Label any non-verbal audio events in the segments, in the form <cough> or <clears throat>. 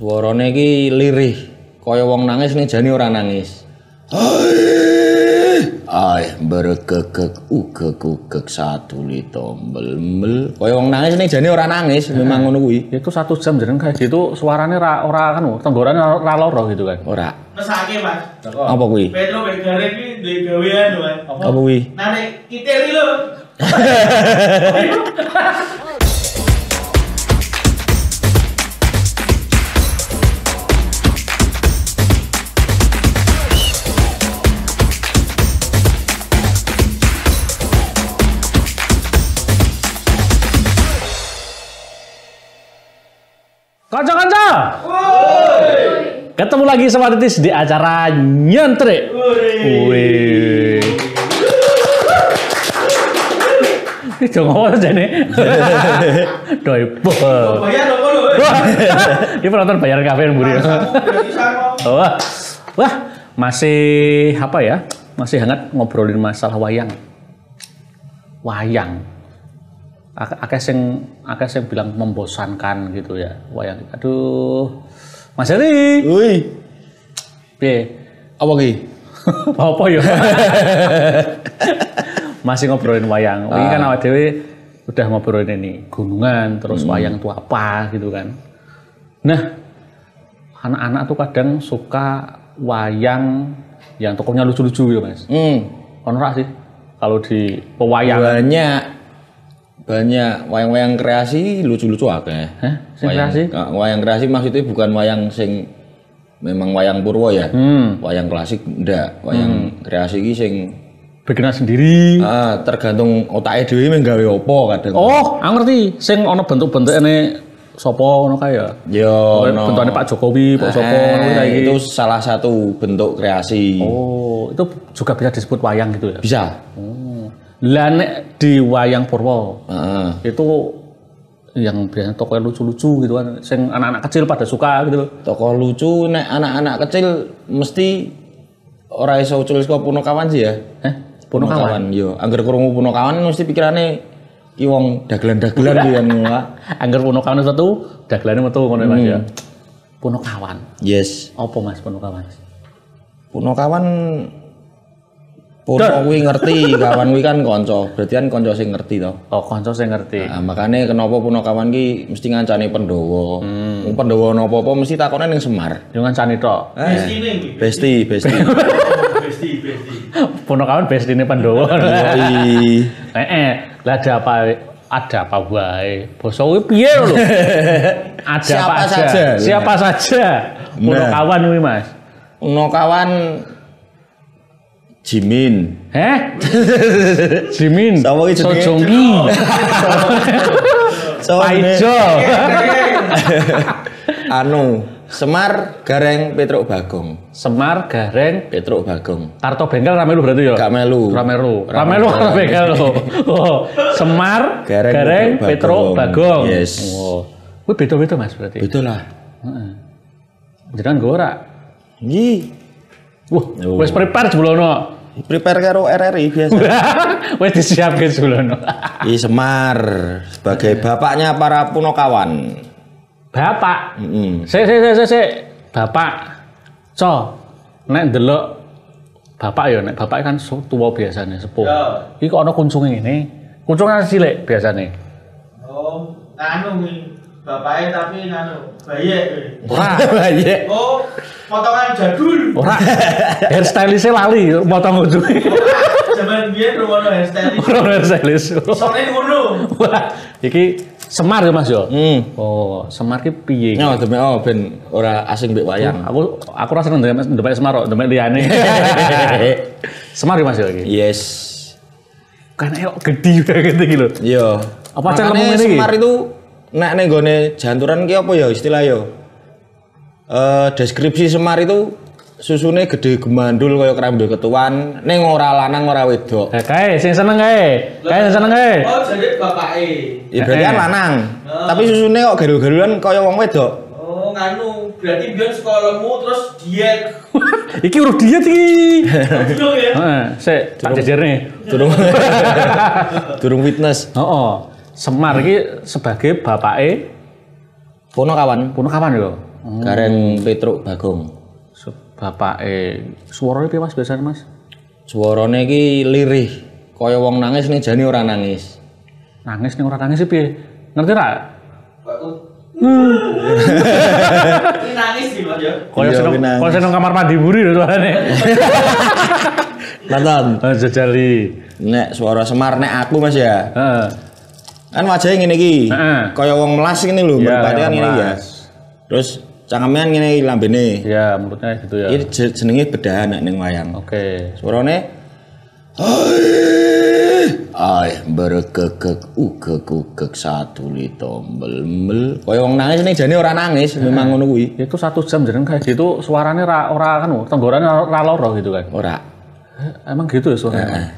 Suarane iki lirih, kaya wong nangis ning jane ora nangis. Ay, berkekek ugek ugek satu li tombel mel. Kaya wong nangis ning jane ora nangis, memang ngono kuwi. Itu satu jam jeneng kayak gitu suaranya ra, ora kan tenggorane ra, loro gitu kan. Ora. Mesake, Mas. Apa kuwi? Petro Begare iki duwe gawean Mas. Apa kuwi? Narik kitir iki lho. <laughs> Ketemu lagi sama Titis di acara Nyentrik. Wih. Itu ngomong aja nih. Doi Bayar. Ini penonton bayar kafe yang buri. Wah, wah, masih apa ya? Masih hangat ngobrolin masalah wayang. Wayang. Ak- Akeh sing akeh sing bilang membosankan gitu ya wayang. Aduh. Mas Heri. Wih, Piye? apa ki? <laughs> apa ya? <laughs> Masih ngobrolin wayang. Ini kan awak dhewe udah ngobrolin ini gunungan, terus wayang itu apa gitu kan. Nah, anak-anak tuh kadang suka wayang yang tokohnya lucu-lucu gitu, Mas. Hmm, ora sih? Kalau di pewayangan. banyak banyak wayang-wayang kreasi lucu-lucu akeh. Hah? Sing Wayang- kreasi? Wayang kreasi maksudnya bukan wayang sing memang wayang purwo ya. Hmm. Wayang klasik ndak, wayang kreasi iki sing Bikinan sendiri. ah, tergantung otake dhewe meng gawe apa kadang. Oh, aku ngerti. Sing ono bentuk-bentuknya sapa ngono kae ya. Yo, no. Bentukane Pak Jokowi, Pak Sopo ngono Eh, iki. itu salah satu bentuk kreasi. Oh, itu juga bisa disebut wayang gitu ya. Bisa. Lah nek di wayang Purwo Heeh. itu yang biasanya tokohnya lucu-lucu gitu kan, sing anak-anak kecil pada suka gitu loh. Tokoh lucu nek anak-anak kecil mesti ora iso ucul saka Punokawan sih ya. Eh, Punokawan. Yo, angger krungu Punokawan mesti pikirane ki wong dagelan-dagelan <laughs> ki kan ngono. Angger Punokawan satu, dagelane metu ngono Mas ya. Punokawan. Yes. Apa Mas Punokawan? Punokawan Puno kuwi ngerti, <laughs> kawan kuwi kan kanca. Berarti kan kanca sing ngerti to. Oh, kanca sing ngerti. Nah, makanya kenapa Punokawan ki mesti ngancani Pandhawa. Hmm. Wong Pandhawa napa-apa mesti takone ning Semar. Yo ngancani tok. Iki. Besti, besti. <laughs> Besti, besti. Punokawan bestine Pandhawa. <laughs> Yoi. Eh, eh, lah ada apa ada apa wae. Basa kuwi piye lho? Ada Siapa apa aja? saja. Siapa saja? Punokawan kuwi, Mas. Punokawan Jimin. Heh? <laughs> Jimin. Sapa ki jenenge? Sojongki. <laughs> Paijo. <laughs> anu Semar Gareng Petruk Bagong. Semar Gareng Petruk Bagong. Karto Bengkel Ramelu berarti ya? Gak melu. Ramelu. Ra- Ramelu ra- Karto Bengkel lo. Oh, Semar Gareng Gareng, Petruk Bagong. Yes. Oh. Kuwi beda-beda Mas berarti. Betul lah. Jangan gue ora. Nggih. Wah, Oh. wis prepare sebelumnya. Prepare karo RRI biasa. <laughs> wis disiapke sebelumnya. Di Semar sebagai bapaknya para Punokawan. Bapak. Mm-mm. Sik sik sik sik sik. Bapak. Co. Nek ndelok bapak ya nek bapak kan tua biasanya sepuh. Ya. Iki kok ana kuncunge ngene. Kuncungan cilik biasanya. Oh, anu. Bapaknya tapi anu, bayek kuwi. Ora. <laughs> Iya. Oh, potongan jadul. Ora. Hairstylist lali motong ujunge. <laughs> Zaman biyen rumono hairstylist. Ora hairstylist. Ngono. Wah, iki Semar ya Mas yo. Hmm. Oh, Semar ki piye? Oh, demi oh ben ora asing mbek wayang. Aku aku rasa ndemek ndemek Semar kok, ndemek liyane. <laughs> Semar ya Mas yo iki. yes. Kan ayo gede banget iki lho. Iya. Apa Makanya lemu ini iki? Semar itu nek ning gone janturan ki apa ya istilah yo. Eh deskripsi Semar itu susune gede gemandul kaya kerambil ketuan ning ora lanang ora wedok. Eh, kae sing seneng kae. Kae sing seneng kae. Oh, jadi bapake. Ya berarti kan Eh. lanang. Tapi susune kok garul-garulan kaya wong wedok. Oh, nganu. Berarti biyen sekolah lemu terus diet. <laughs> Iki urut diet iki. Belum ya? Heeh, sik tak jejerne. Durung <laughs> Durung fitness. Heeh. Semar iki sebagai bapake Pono kawan. Punokawan yo. Gareng Petruk Bagong. Bapak eh suaranya piye Mas biasanya Mas? Suarane iki lirih, kaya wong nangis ning jane ora nangis. Nangis nih orang nangis sih piye? Ngerti ra? Ini <laughs> nangis sih mas ya. Kaya Iya, seneng kaya seneng kamar mandi buri lho suarane. Nonton. <laughs> Jajali. Nek suara Semar nek aku Mas ya. Heeh. Kan wajahnya ngene iki. Heeh. Kaya wong melas ngene lho, Iya, kaya kan ngene ya. Terus cangkeman ngene lambene. Ya, mulutnya gitu ya. Iki je- jenenge bedahan nek ning wayang. Oke. Suarane Hai, ay berkekek ugek ugek satu li tombel mel. Kaya wong nangis ning jane ora nangis, memang ngono kuwi. Itu satu jam jadi kayak gitu suaranya ra, ora kan tenggorokannya ra loro gitu kan. Ora. Emang gitu ya suaranya. Eh.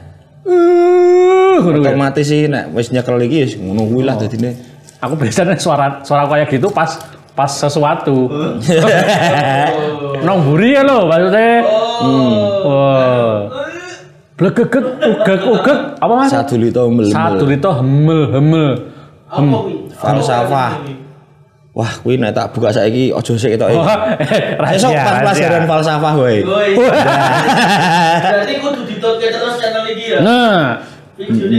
Otomatis sih nek wis nyekel iki wis ngono kuwi lah dadine. Aku biasanya suara suara kayak gitu pas pas sesuatu. Nong buri ya lo maksudnya. Hmm. Wah. Blegegek ugek ugek apa mas? Satu li tombel Satu mel. itu hemel hemel. Apa wi? Falsafah. Wah, kuwi nek tak buka saiki aja sik ketok. Eh, Esok pas pelajaran falsafah wae. Berarti kudu ditutke terus channel iki ya. Nah, Ini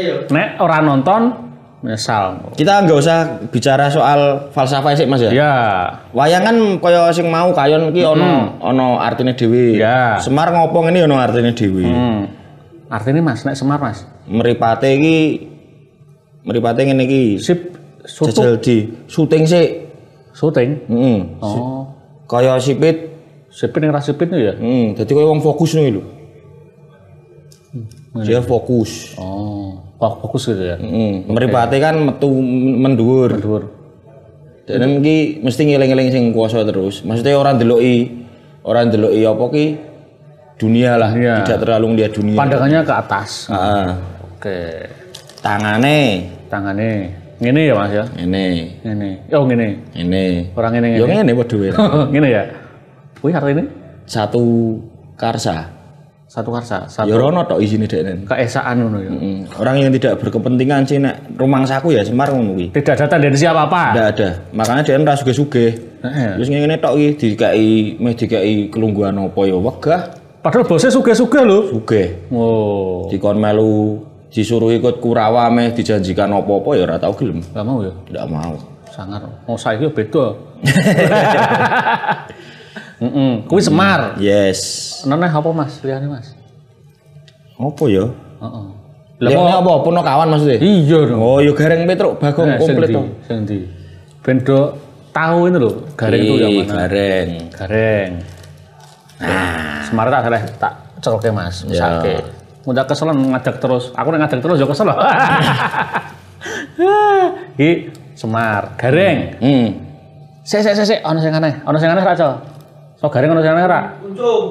ya. nek orang nonton, misal, Kita nggak usah bicara soal falsafah sih Mas ya. ya, Wayang kan kaya sing mau kayon ki ono ono artine dhewe. Ya. Semar ngopo ngene ono artine dhewe. hmm. artinya mas, nek semar mas, Mripate iki mripate ngene iki. sip, Jajal di syuting sih. syuting, Heeh. oh, Kaya sipit. sipin yang rasipin itu ya, Hmm, dadi kaya wong fokus nih lho. Dia fokus. oh, fokus gitu ya, Heeh. Mripate kan metu mendur. Dur. Dan iki mesti ngeling-eling sing kuasa terus. Maksudnya orang deloki, orang deloki apa ki dunia lah, Iya. tidak terlalu lihat dunia. pandangannya ke atas, Heeh. oke, Tangane tangannya, ngene ya mas ya, ini, ngene, oh ngene, ini. orang ngene Yo ngene, ngene padha wae. ngene ya, wih artinya Satu karsa. Satu karsa, satu Ya rono tok isine dekne. keesaan ngono ya. Mm, Orang yang tidak berkepentingan sih nek rumangsaku ya Semar ngono kuwi. Tidak ada tendensi apa-apa. Tidak ada. Makanya dia ora sugih-sugih. Heeh. Terus ngene tok iki dikai meh dikai kelungguhan apa ya wegah Padahal bosnya suge-suge loh. sugih. Oh, Dikon melu disuruh ikut Kurawa meh dijanjikan apa-apa ya ora tau gelem. gak mau ya? Tidak mau. Sangar. Oh, saya itu <laughs> beda. Heeh, kuwi Semar. Yes. Noneh apa Mas? Liyane Mas. Apa ya? Heeh. Lah Lah apa puno kawan maksudnya? iya dong. Oh, yo gareng Petruk Bagong Eh, komplit to. Sing ndi? Bendo tahu ini loh, garing itu yang mana? Gareng. Gareng. Nah, Semar tak salah tak cekelke Mas, misalke. Mudah kesel ngajak terus. Aku nek ngajak terus ya kesel. Iki <laughs> Semar, Gareng. Hmm. Sik sik sik sik, ana sing aneh. Ana sing aneh ra? So Gareng ana sing aneh ra? Kuncung.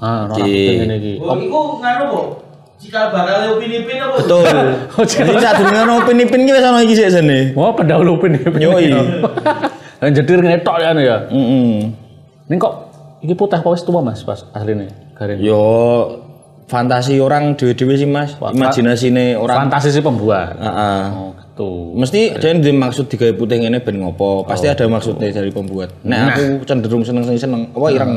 Ah, ora ngene iki. Oh, iku nganu kok. Cikal bakal upin-ipin apa? Betul. <laughs> <laughs> Oh. Jadi saat dulu ono pin-pin ki wis ono iki sik. Wah, pendahulu pin. Yoi. <laughs> Lan jedir ngene tok ya anu ya. Heeh. Ini kok iki putih apa wis tua Mas pas asline Gareng. Yo fantasi orang dewe-dewe sih Mas. Imajinasine orang. Fantasi si pembuat. Heeh. Oh, gitu. Mesti ada yang dimaksud digawe putih ngene ben ngopo. Pasti ada maksudnya dari pembuat. Nek aku cenderung seneng seneng seneng. Apa ireng?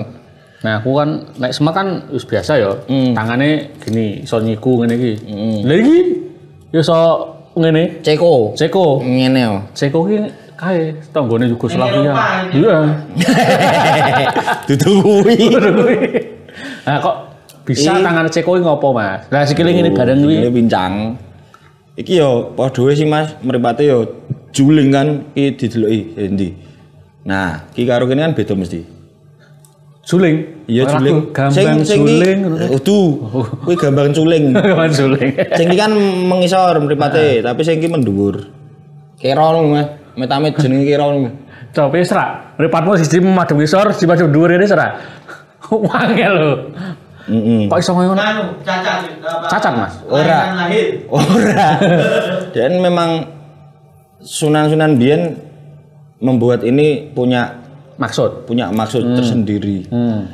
Nah, aku kan nek semak kan wis biasa ya. Tangannya gini, iso nyiku ngene iki. Lah iki ya iso ngene. Ceko. Ceko. Ngene yo. Ceko ki kae tanggone Yugoslavia. Ini. Iya. <laughs> Dudu kuwi. Nah, kok bisa tangan Ceko ki ngopo, Mas? Lah sikile ngene bareng kuwi. Ini pincang. Iki yo padha sih Mas, mripate yo juling kan iki dideloki endi. Nah, ki karo kene kan beda mesti. Suling. Iya juling. Gambang ki- suling ngono. Udu. Kuwi gambang culing. <laughs> Gambang suling. sing iki kan mengisor mripate, tapi sing iki mendhuwur. Kira ngono Mas. Metame jenenge kira ngono. Coba wis ra. Mripatmu siji madhep ngisor, siji madhep dhuwur ini ora. <laughs> Wangel lho. Heeh. Kok iso ngono? Nganu, cacat. Cacat, Mas? Ora. Ora. Dan memang Sunan-sunan Biyen membuat ini punya Maksud. punya maksud tersendiri. Hmm.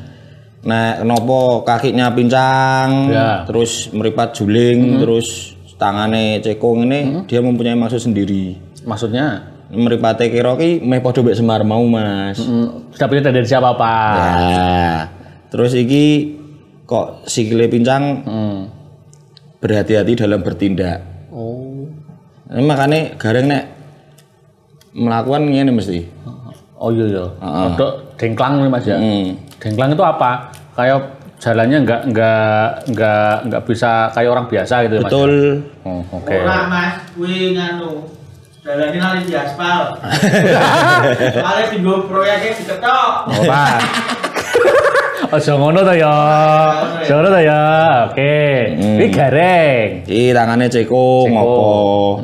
Nah, kenapa kakinya pincang, Ya. terus meripat juling, terus tangannya cekong ini dia mempunyai maksud sendiri. Maksudnya Mripate kira ki meh padha mbek Semar mau, Mas. Hmm, sudah punya tendensi apa apa? Ya. Terus iki kok sikile pincang Hmm. berhati-hati dalam bertindak. Oh. Ini makanya gareng nek melakukan ngene mesti. Oh iya iya. Rodok dengklang nih Mas ya. Hmm. Dengklang itu apa? Kayak jalannya nggak nggak nggak nggak bisa kayak orang biasa gitu ya Mas. Betul. Oh, oke. Ora Mas, kuwi nganu. Dalane lali di aspal. Soale tinggo proyeknya diketok. Ora. <laughs> Ojo ngono to ya. Ojo ngono to ya. Oke. Ini gareng. Iki tangane ceko ngopo.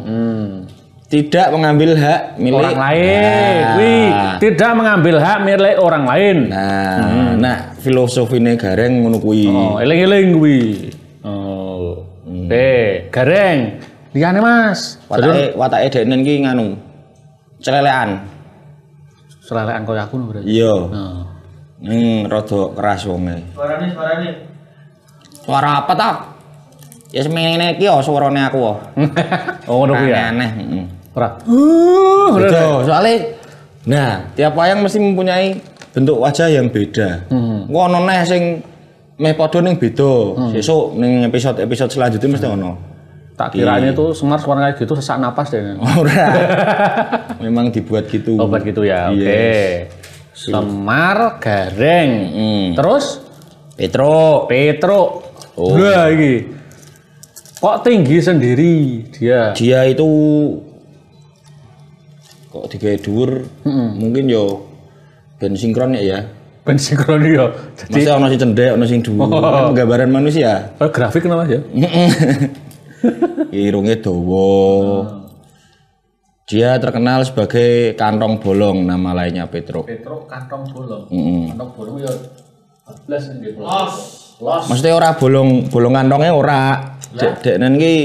Hmm. Tidak mengambil hak milik Orang lain. Nah. Wih, tidak mengambil hak milik orang lain. Nah, nah filosofine gareng ngono kuwi. Oh, eling-eling kuwi. Oh. Oke, gareng. Liyane Mas. Watake watake deknen ki nganu. Celelekan. Selelekan koyo aku no berarti. Iya. Oh. Ning rada keras wonge. Suarane suarane. Suara apa ta? Ya semene iki yo suarane aku. kok. <laughs> Oh, ngono kuwi ya. Aneh, heeh. Ora. Betul, soalnya nah, tiap wayang mesti mempunyai bentuk wajah yang beda. Hmm. Ku ono neh sing meh padha ning beda. Sesuk ning episode-episode selanjutnya mesti ono. Tak kiranya tuh Semar suara kayak gitu sesak napas deh. <laughs> Ora. <laughs> Memang dibuat gitu. Obat gitu ya. Oke. Yes. Semar gareng. Hmm. Terus Petro. Petro. Oh. Lah iki. Kok tinggi sendiri dia? Dia itu kok digawe dhuwur mungkin yo ben sinkron ya ya. Ben sinkron ya. Jadi Mesti ono sing cendek, ono sing dhuwur. Kan Gambaran manusia. oh, grafik kenapa ya? <laughs> Irungnya dawa. Dia terkenal sebagai kantong bolong nama lainnya Petro. Petro kantong bolong. Mm-mm. Kantong bolong ya 14 nggih. Los. Los. Maksudnya ora bolong bolong kantongnya ora. Dek deknen ki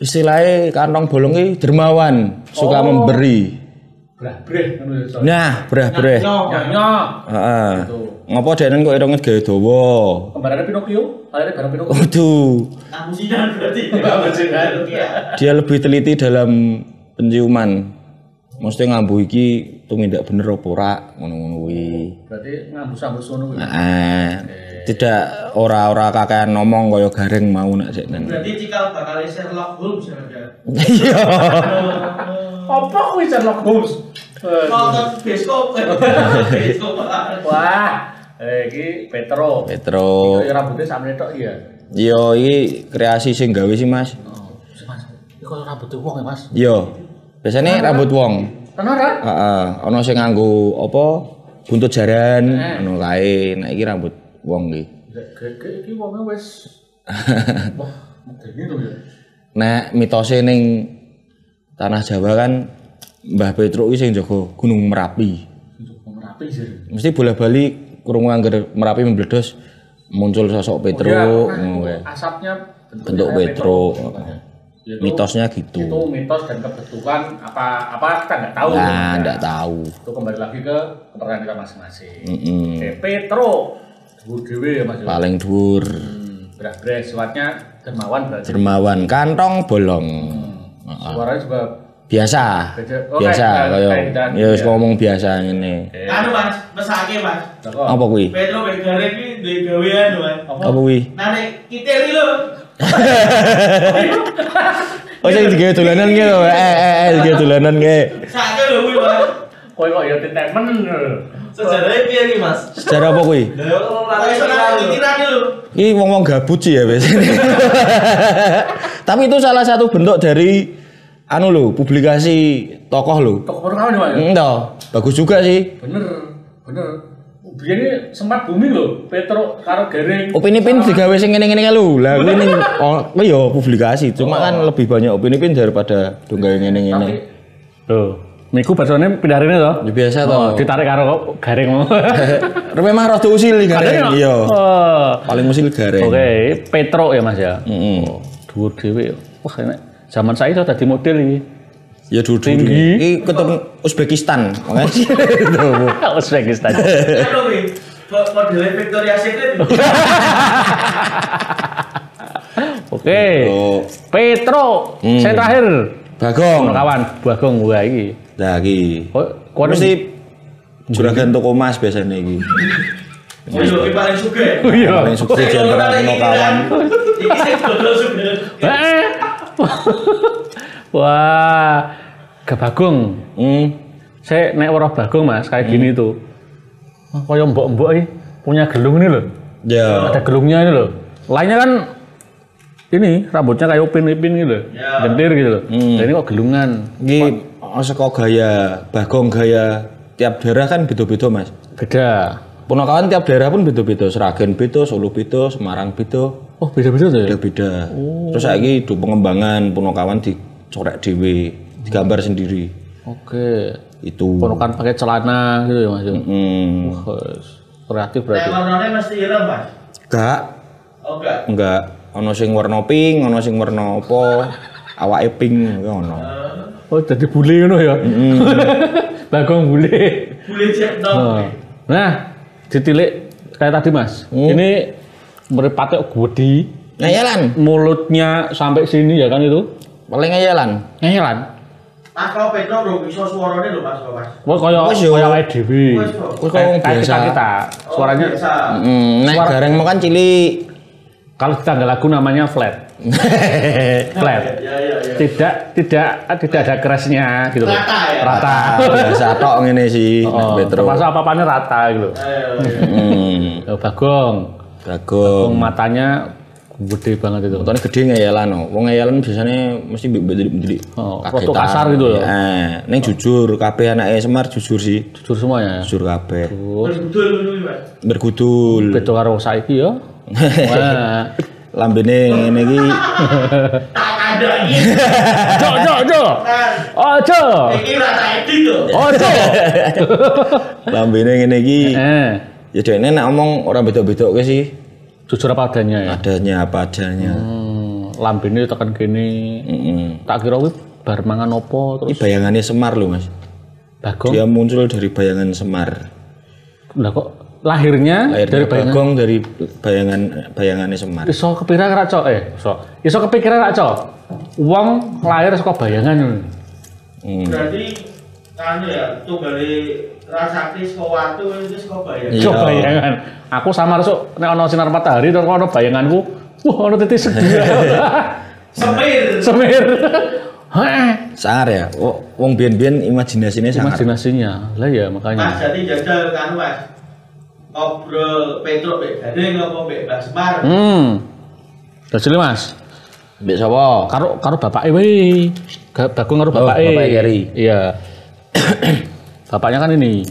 istilahnya kantong bolong ki dermawan, suka memberi. Brah ngono ya. Nah, breh-breh. Nyonya. Heeh. Ngopo deknen kok irunge gawe dawa? Kembarannya Pinocchio, akhirnya barang Pinocchio. Waduh, Aku sidan berarti. <laughs> Iya. dia lebih teliti dalam penciuman. Mesti ngambu iki tumindak bener apa ora ngono-ngono kuwi. Berarti ngambus-ambus ngono kuwi. Nah, tidak ora-ora kakean ngomong kaya garing mau nak deknen. Berarti cikal bakal Sherlock Holmes ya. Iya. <laughs> Apa kuwi Sherlock Holmes? Nonton <laughs> bioskop. Wah, eh iki Petro. Petro. Iki rambutnya sampe tok iya. Yo iki kreasi sing gawe sih, Mas. Oh, sih, Mas. Iki kok rambutnya wong ya, Mas. Yo. Biasanya rambut wong. Tenar kan? Heeh, ana sing nganggo apa? Buntut jaran, ngono kae. Nah iki rambut wong iki. Gege iki wonge wis <laughs> wah, medeni lho ya. Nek mitose ning tanah Jawa kan Mbah Petro iki sing jaga Gunung Merapi. Merapi sih. Mesti bola-bali kurung angger Merapi membledos muncul sosok Petro ngono kae. Asapnya Bentuk Petro. Itu, Mitosnya itu gitu. mitos dan kebetulan apa apa kita nggak tahu. Nah, Ya. ndak tahu. Itu kembali lagi ke kepercayaan kita masing-masing. Mm-mm. Oke, Petro. Dulu dewe ya Mas. ya. Paling dhuwur. Hmm, beras-beras sifatnya dermawan berarti. Dermawan kantong bolong. Suaranya juga Biasa. Oh, Biasa kaya ya wis ngomong biasa ngene. Anu Mas, mesake Mas. Apa kuwi? Petro begare iki duwe gawean Mas. Apa kuwi? Narik kiteri lho. <laughs> Oh sing digawe dolanan ki lho. Eh eh eh digawe dolanan ki. Sake lho kuwi Mas. Kowe kok ya titemen. Sejarahnya piye iki Mas? Sejarah apa kuwi? Lho. Ini wong-wong gabut sih ya biasanya. Tapi itu salah satu bentuk dari anu lho, publikasi tokoh lho. Toko pertama nih Mas. ya? Enggak, bagus juga sih. Bener, bener. Biar ini sempat booming loh, Petro karo Gareng. Opini pin digawe sing ngene-ngene lho. Lah kuwi ning <laughs> oh, ya publikasi, cuma kan lebih banyak opini pin daripada dong gawe ngene-ngene. Loh, Miku bahasanya pindah ini toh. Ya biasa Oh, toh. ditarik karo Gareng mau. <laughs> Memang rada usil nih gareng. Iya. Oh. Paling usil gareng. Oke, Petro ya Mas ya. Heeh. Dhuwur dhewe. Wah, enak. Zaman saya itu tadi model iki. Ya duduk Tinggi. Ini ketemu Uzbekistan. <laughs> Uzbekistan. <laughs> Modele Victoria Secret. Oke. Oh. Petro, saya terakhir. Bagong. kawan Bagong wah iki. Iki. Kok kok Mesti juragan toko emas biasanya iki. Oh iya, ini paling suka. Oh iya. Paling di antara semua kawan. Ini dodol suka. Eh. <laughs> Wah, ke Bagong. Hmm. Saya naik warah Bagong Mas, kayak gini tuh. Oh, Kayak mbok-mbok ini punya gelung ini loh. Ya. Ada gelungnya ini loh. Lainnya kan ini rambutnya kayak upin-ipin gitu loh. Ya. Gitu loh. Dan ini kok gelungan. Iki saka gaya Bagong gaya tiap daerah kan beda-beda, Mas. Beda. Punakawan tiap daerah pun beda-beda. Seragen beda, Solo beda, Semarang beda. Oh, beda-beda tuh ya? Beda-beda. Terus saiki do pengembangan Punakawan dicorek dhewe, digambar sendiri. Oke. Itu. Ponokan pakai celana gitu ya Mas. Hmm. Wes, Kreatif berarti. warnanya mesti ireng, Mas. Enggak, Oh enggak. enggak. Ono sing warna pink, ono sing warna apa? Awake pink ya ono. Oh, jadi bule ngono ya. <laughs> Bagong bule. Boleh cek Oh. dong. Nah, ditilik kayak tadi Mas. Ini meripatnya gede, Ngayalan, mulutnya sampai sini ya kan itu. paling ngayalan. Mas kalau Petro bro, bisa suaranya lho Mas, Mas. Wah, kaya kaya awake dhewe. Kuwi kok wong biasa. kita kita. Suaranya Oh, biasa. Hmm, nek gareng mau kan cilik. kalau kita nggak lagu namanya flat. <laughs> Flat. Ya, ya, ya. Tidak tidak tidak ada kerasnya gitu loh. Rata ya? Rata. Biasa <laughs> tok ngene sih, nek Oh, Petro. termasuk apa-apanya rata gitu. Ayo, ya. Hmm, Oh, Bagong. Bagong. Matanya gede banget itu. Fotonya gede ngayalan no. Wong ngayalan biasanya mesti mbek-mbek Oh, foto kasar gitu ya? Eh, ning jujur kabeh anake Semar jujur sih. Jujur semuanya ya. Jujur kabeh. Mas. Bergudul. Beda karo saiki ya. <laughs> Wah. Lambene ngene iki Tak ada ini. Jo jo jo. Ojo. Ini rata edit tuh. Ojo. <laughs> lambene ngene iki. Eh, Ya dekne nek ngomong ora beda-beda ke sih. jujur apa adanya ya. Adanya apa adanya. Hmm, lambene tekan gini. Heeh. Tak kira kuwi bar mangan opo Ini terus bayangannya Semar loh, Mas. Bagong. Dia muncul dari bayangan Semar. Lah kok lahirnya Lahirnya dari bayangan Bagong dari bayangan bayangannya Semar. iso kepikiran ra cok eh iso iso kepikiran ra cok wong lahir saka bayangan Hmm. Berarti anu ya, tunggale rasakti saka watu itu saka bayang. Iya. Coba bayangan. Aku sama resuk nek ana sinar matahari terus ana bayanganku, wah ana titik segera. <laughs> Semir. Semir. <laughs> Heh. Sangar ya. Wo- Wong biyen-biyen imajinasinya sangar. Imajinasinya. Lah ya Mas makanya. jadi jajal kan Mas. Ngobrol Petro Mbak Gading apa Semar. Hmm. Jadi Mas, Mbek sapa? karo karo bapake we. Ga- Bagong karo bapake. bapake Gary. Iya. <clears throat> Bapaknya kan ini,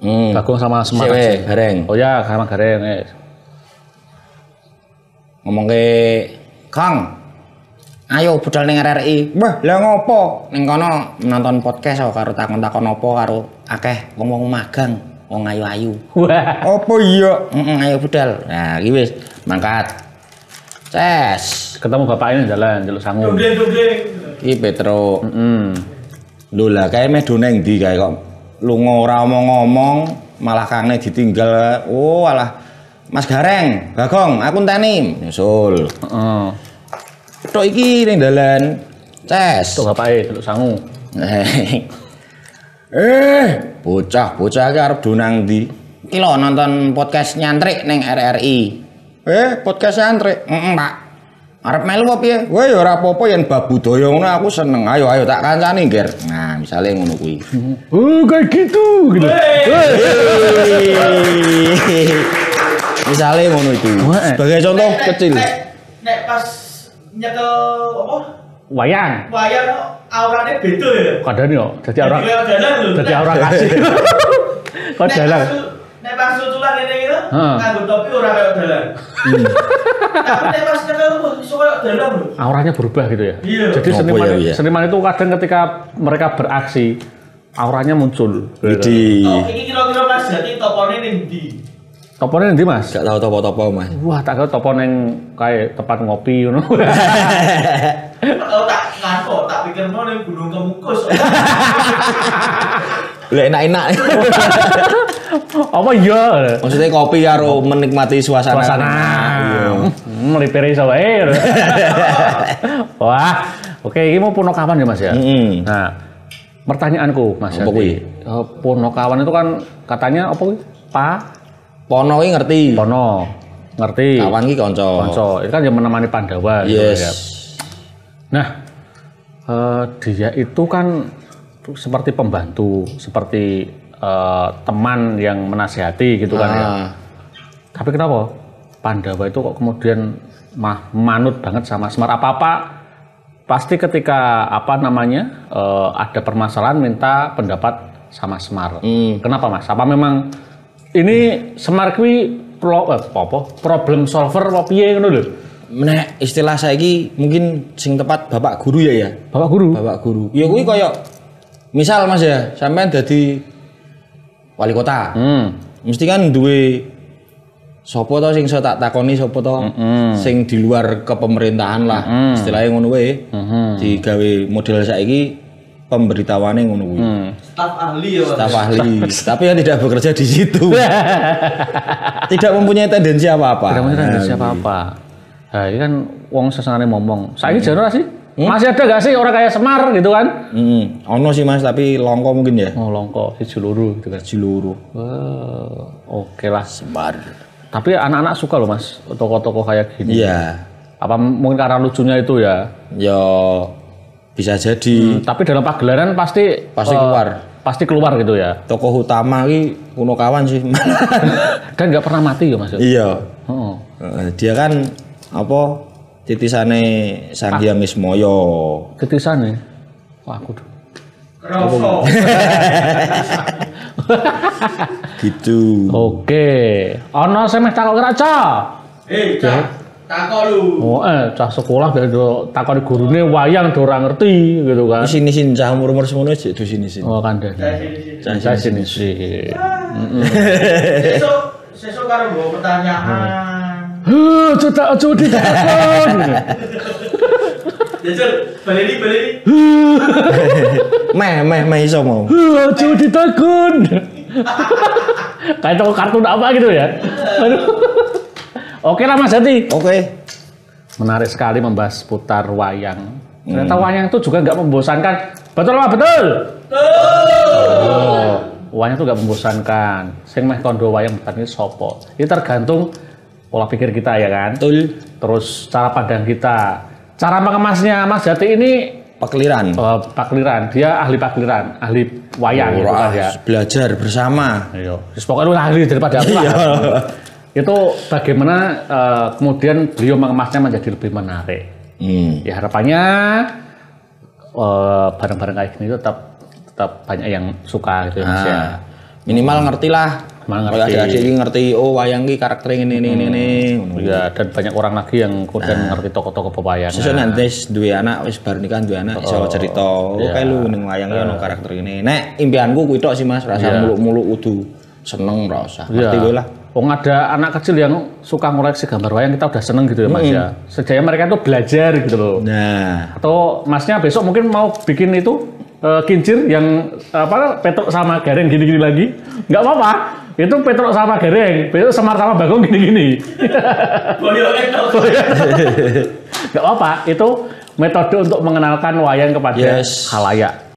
Hmm. Bagong sama Semar. Sewe, gareng. Oh ya, sama Gareng. Eh. Ngomong ke Kang. Ayo budal ning RRI. Wah, lah ngopo? Ning kono nonton podcast karo takon-takon apa karo akeh wong-wong magang, wong ayu-ayu. Apa iya? Heeh, ayo budal. Nah, iki wis mangkat. Ces. Ketemu bapaknya jalan, jaluk sangu. Dongeng-dongeng. Iki Petro. Hmm. Lho lah kae meh do neng ndi kae kok lunga ora omong-omong malah kangne ditinggal. Oh, alah. Mas Gareng, Bagong, aku enteni. Nyusul. Heeh. Tok iki ning dalan. Ces. Tuh bapaknya jaluk sangu. Eh, bocah, bocah iki arep do nang ndi? Iki lho nonton podcast nyantrik ning RRI. Eh, podcast nyantrik. Heeh, Pak. Arep melu apa piye? Wah, ya ora apa-apa yen bab budaya ngono aku seneng. Ayo ayo tak kancani, Ger. Nah, misale ngono kuwi. Oh, kayak gitu gitu. Misalnya ngono itu. Eh. Sebagai contoh kecil. Nek, nek pas nyekel apa? Wayang. Wayang aurane beda ya. Kadang yo, jadi orang Jadi jadi orang kasih. Kok jalan? pas su- Nek pas susulan ini gitu, Heeh. nganggo topi ora kayak dalan. Tapi nek pas iso kayak lho. Auranya berubah gitu ya. Iya. Jadi Apa seniman ya, iya? seniman itu kadang ketika mereka beraksi auranya muncul. Idi. Oh, ini kira-kira Mas jadi topone ning ndi? Toponnya nanti mas? Gak tahu topo-topo mas. Wah, tak kira topon yang kayak tempat ngopi, you know. <laughs> Oh tak ngako, tak pikir mau ning Gunung Kemukus. <laughs> Lah enak-enak. <laughs> Apa iya? Maksudnya kopi karo menikmati suasana. Suasana. Iya. Hmm, melipir iso wae. Wah, Oke, ini mau Punokawan ya Mas ya. Nah, pertanyaanku Mas Apa kuwi? Eh, Punokawan itu kan katanya apa kuwi? Pa Pono ki ngerti. Pono. Ngerti? Kawan ki kanca. Konco. Itu kan yang menemani Pandawa gitu Yes. ya. Nah, eh, dia itu kan seperti pembantu, seperti eh, teman yang menasihati gitu kan ya. Ah, Tapi kenapa Pandawa itu kok kemudian mah manut banget sama Semar? Apa-apa pasti ketika apa namanya eh, ada permasalahan minta pendapat sama Semar. Hmm. Kenapa Mas? Apa memang ini Semar kuwi pro, eh, apa, problem solver apa piye ngono lho? Nek istilah saiki mungkin sing tepat bapak guru ya ya. Bapak guru. Bapak guru. Ya kuwi koyo misal Mas ya, sampean dadi wali kota. Hmm. Mesti kan duwe sapa to sing iso tak takoni sapa to sing di luar kepemerintahan lah. Istilahnya ngono wae. Digawe model saiki pemberitawane ngono kuwi. Hmm. Staf ahli ya. Staf ahli, <laughs> tapi yang tidak bekerja di situ. <laughs> tidak mempunyai tendensi apa-apa. Tidak mungkin ada Nah, siapa apa. Nah, ini kan wong sesangane ngomong. Saiki jare ora sih? Masih ada gak sih orang kayak Semar gitu kan? Hmm, ono sih Mas, tapi longko mungkin ya. Oh, longko si Juluru gitu kan. Ciluru. Wah, oke lah. Sembar. Tapi anak-anak suka loh mas, toko-toko kayak gini. Iya. Apa mungkin karena lucunya itu ya? Ya bisa jadi Tapi dalam pagelaran pasti pasti eh, keluar. Pasti keluar gitu ya. Tokoh utama ki kuno kawan sih. Dan <laughs> nggak pernah mati ya mas. iya. Oh. Eh, Dia kan apa titisane Sang Hyang Wismoyo. Titisan nih. Wah aku tuh. Kroso. <laughs> Gitu. Oke. Ono semeh takok keraca. Eh, cak, takok lu. Oh, eh, cah sekolah biar do takon gurune wayang do ora ngerti gitu kan. Sini sini cah umur umur semono aja di sini sini. Oh, kan Saya sini sini. Sesuk, sesuk karo mbok pertanyaan. Heh, cetak aja ditakon. Jajal, baleni baleni. Meh meh meh iso mau. Heh, aja ditakon. Kayak toko kartun apa gitu ya. Aduh. Oke lah Mas Hati. Oke. Menarik sekali membahas putar wayang. Ternyata wayang itu juga nggak membosankan. Betul Pak, betul? Oh, wayang itu nggak membosankan. Sing meh kondo wayang bukan ini sopo. Ini tergantung pola pikir kita ya kan. Betul. Terus cara pandang kita. Cara mengemasnya Mas Jati ini Pakliran. eh, pakliran. Dia ahli pakliran, ahli wayang gitu kan Wah, ya. belajar bersama. Iya. Terus pokoknya lu ahli daripada aku lah. <laughs> itu bagaimana eh, kemudian beliau mengemasnya menjadi lebih menarik. Hmm. Ya harapannya eh, barang-barang kayak gini itu tetap tetap banyak yang suka gitu ya Mas ya. Nah, minimal ngerti lah. Minimal Kalau ngerti. adik-adik ini ngerti, oh wayang ki karakter ini ini ini ini. Ya, dan banyak orang lagi yang kemudian mengerti tokoh-tokoh pewayangan. Sesuk nanti duwe anak wis bar nikah duwe anak iso cerita. Oh, Iya. kayak lu ning wayang ono karakter ini. Nek impianku kuwi tok sih Mas, rasa muluk-muluk kudu seneng ora usah. Iya. Ngerti kowe lah. Wong ada anak kecil yang suka ngoleksi gambar wayang kita udah seneng gitu ya Mas ya. Sejaya mereka tuh belajar gitu loh. Nah, Atau Masnya besok mungkin mau bikin itu eh, kincir yang apa petruk sama gareng gini-gini lagi. Nggak apa-apa. Itu petruk sama gareng, besok semar sama bagong gini-gini. <laughs> Nggak apa-apa. Itu metode untuk mengenalkan wayang kepada Yes. halayak.